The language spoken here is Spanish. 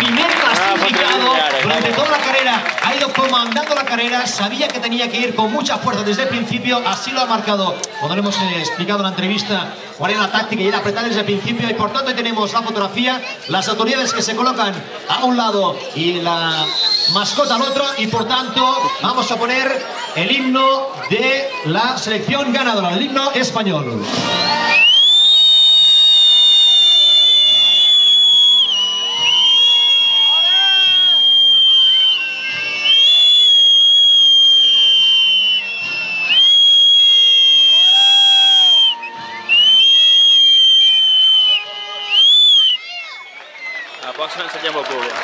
primer clasificado Ah, durante toda la carrera. Ha ido comandando la carrera, sabía que tenía que ir con mucha fuerza desde el principio, así lo ha marcado. Cuando le hemos eh, explicado en la entrevista cuál era la táctica y era apretar desde el principio y por tanto tenemos la fotografía, las autoridades que se colocan a un lado y la mascota al otro y por tanto vamos a poner el himno de la selección ganadora, el himno español. A poc se n'ensenyem el públic.